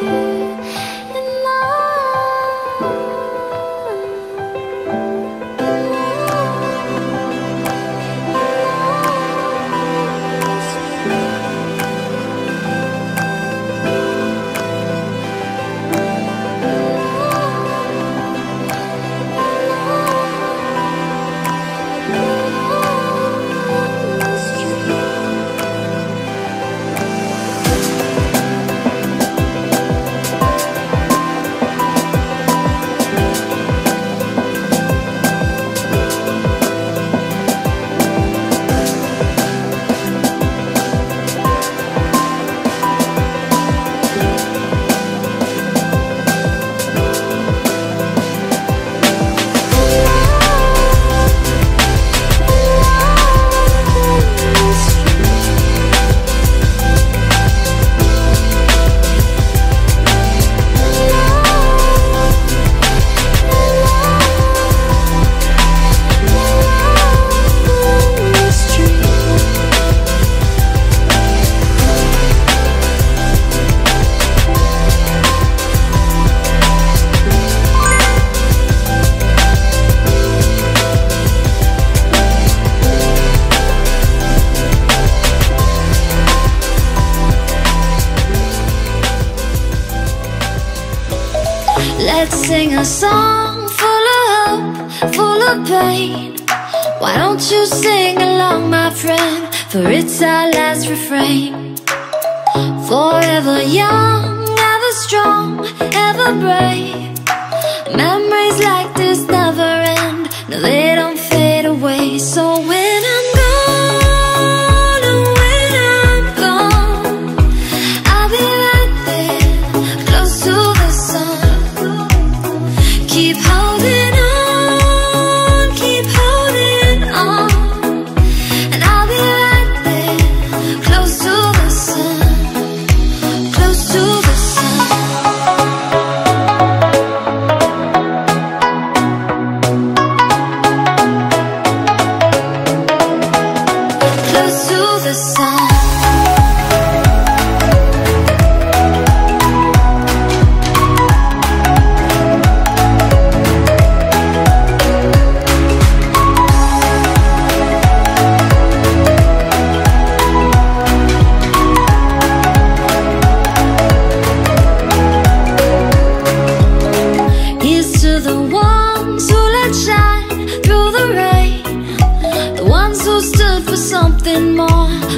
here in Let's sing a song full of hope, full of pain. Why don't you sing along, my friend? For it's our last refrain. Forever young, ever strong, ever brave. Memories like this never end. No, to the sun.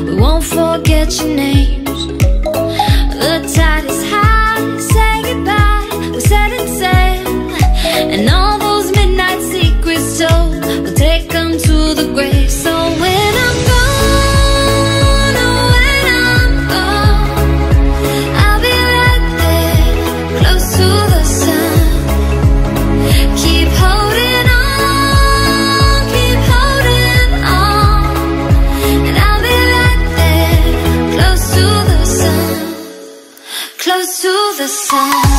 We won't forget your names. The tide is high, say goodbye. We're setting sail. And all those midnight secrets told, we'll take them to the grave. So sun